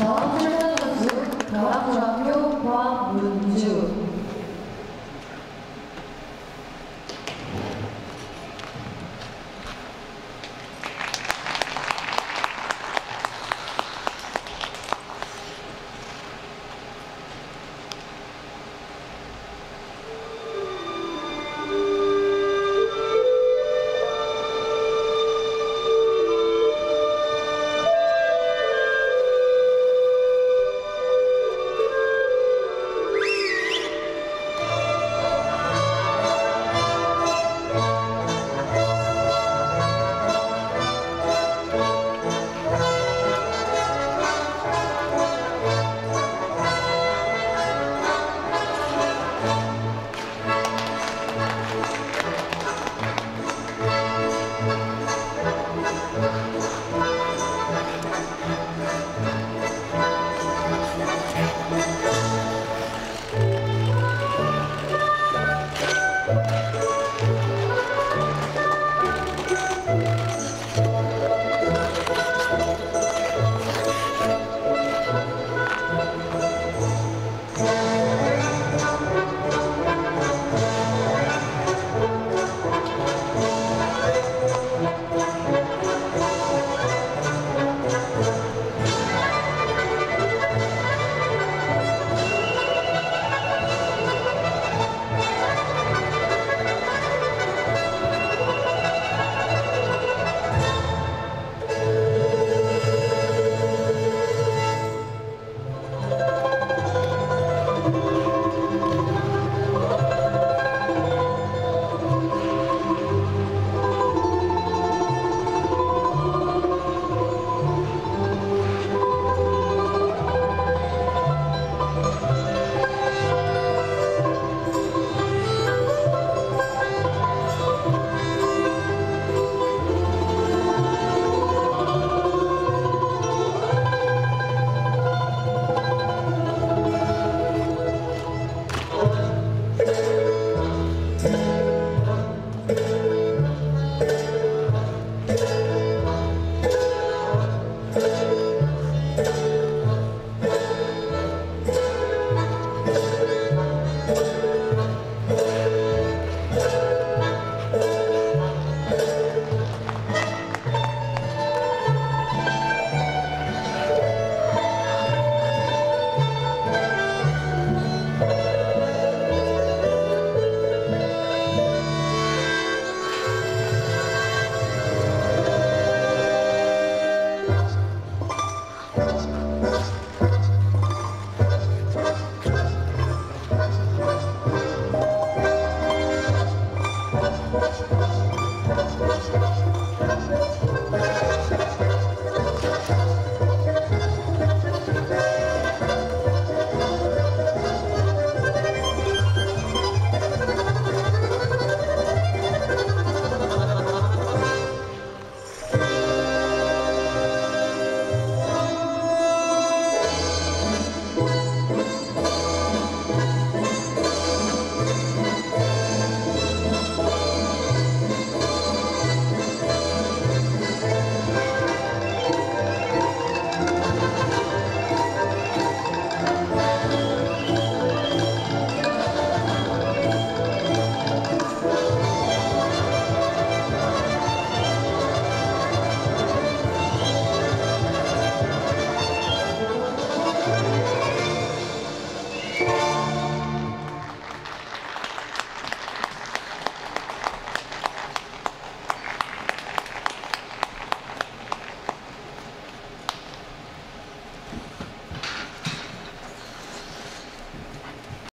Devam duramıyor. Devam duramıyor.